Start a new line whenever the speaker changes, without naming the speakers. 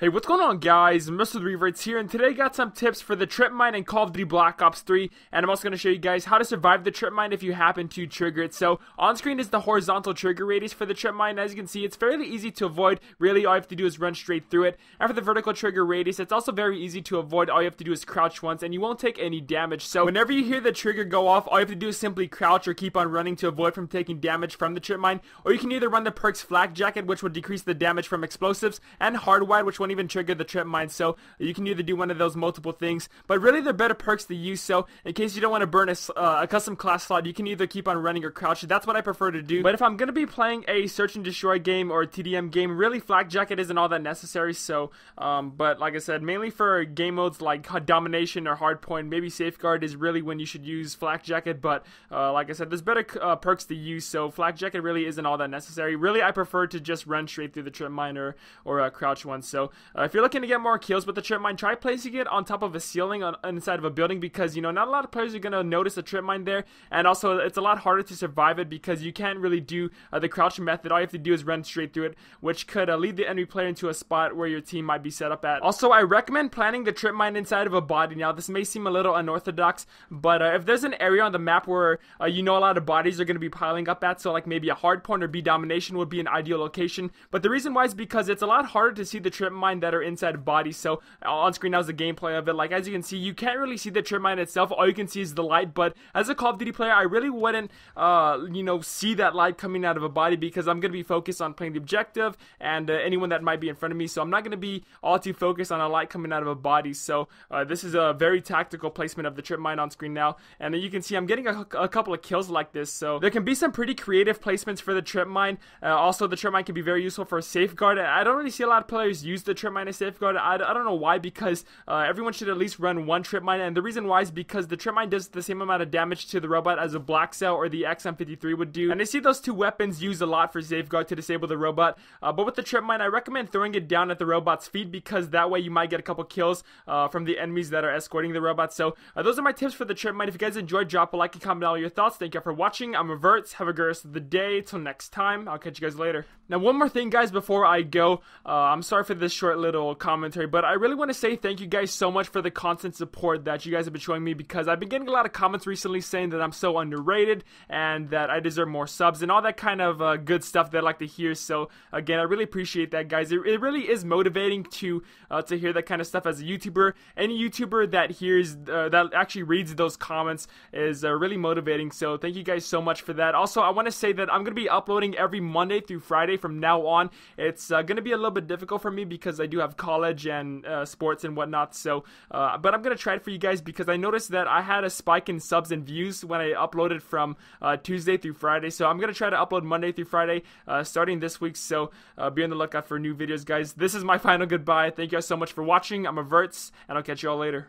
Hey, what's going on guys? Mr. Revertz here, and today I got some tips for the trip mine in Call of Duty Black Ops 3, and I'm also going to show you guys how to survive the trip mine if you happen to trigger it. So, on screen is the horizontal trigger radius for the trip mine. As you can see, it's fairly easy to avoid. Really, all you have to do is run straight through it. And for the vertical trigger radius, it's also very easy to avoid. All you have to do is crouch once, and you won't take any damage. So, whenever you hear the trigger go off, all you have to do is simply crouch or keep on running to avoid from taking damage from the trip mine. Or you can either run the perks Flak Jacket, which will decrease the damage from explosives, and Hardwired, which won't even trigger the trip mine. So you can either do one of those multiple things, but really they're better perks to use. So in case you don't want to burn a, uh, a custom class slot, you can either keep on running or crouch. That's what I prefer to do. But if I'm gonna be playing a search and destroy game or a TDM game, really flak jacket isn't all that necessary. So, um, but like I said, mainly for game modes like domination or hardpoint, maybe safeguard is really when you should use flak jacket. But uh, like I said, there's better uh, perks to use. So flak jacket really isn't all that necessary. Really, I prefer to just run straight through the trip miner or, or crouch one. So uh, if you're looking to get more kills with the trip mine, try placing it on top of a ceiling on inside of a building because you know not a lot of players are gonna notice a trip mine there, and also it's a lot harder to survive it because you can't really do uh, the crouch method. All you have to do is run straight through it, which could uh, lead the enemy player into a spot where your team might be set up at. Also, I recommend planting the trip mine inside of a body. Now, this may seem a little unorthodox, but uh, if there's an area on the map where uh, you know a lot of bodies are gonna be piling up at, so like maybe a hard point or B domination would be an ideal location. But the reason why is because it's a lot harder to see the trip mine that are inside of bodies. So on screen now is the gameplay of it. Like as you can see, you can't really see the trip mine itself. All you can see is the light. But as a Call of Duty player, I really wouldn't, uh, you know, see that light coming out of a body because I'm gonna be focused on playing the objective and uh, anyone that might be in front of me. So I'm not gonna be all too focused on a light coming out of a body. So uh, this is a very tactical placement of the trip mine on screen now, and you can see I'm getting a, a, couple of kills like this. So there can be some pretty creative placements for the trip mine. Uh, also, the trip mine can be very useful for safeguard. I don't really see a lot of players use the trip mine safeguard. I, I don't know why because uh, everyone should at least run one trip mine, and the reason why is because the trip mine does the same amount of damage to the robot as a BlackCell or the XM53 would do, and I see those two weapons used a lot for safeguard to disable the robot. Uh, but with the trip mine, I recommend throwing it down at the robot's feet because that way you might get a couple kills uh, from the enemies that are escorting the robot. So uh, those are my tips for the trip mine. If you guys enjoyed, drop a like and comment all your thoughts. Thank you for watching. I'm Revertz. Have a good rest of the day. Till next time, I'll catch you guys later. Now, one more thing, guys, before I go, uh, I'm sorry for this short little commentary, but I really want to say thank you guys so much for the constant support that you guys have been showing me because I've been getting a lot of comments recently saying that I'm so underrated and that I deserve more subs and all that kind of uh, good stuff that I like to hear. So again, I really appreciate that, guys. It, it really is motivating to uh, to hear that kind of stuff as a YouTuber. Any YouTuber that hears uh, that actually reads those comments is uh, really motivating. So thank you guys so much for that. Also, I want to say that I'm gonna be uploading every Monday through Friday from now on. It's uh, gonna be a little bit difficult for me because I do have college and uh, sports and whatnot. So, uh, but I'm gonna try it for you guys because I noticed that I had a spike in subs and views when I uploaded from uh, Tuesday through Friday. So I'm gonna try to upload Monday through Friday uh, starting this week. So uh, be on the lookout for new videos, guys. This is my final goodbye. Thank you guys so much for watching. I'm Averts, and I'll catch you all later.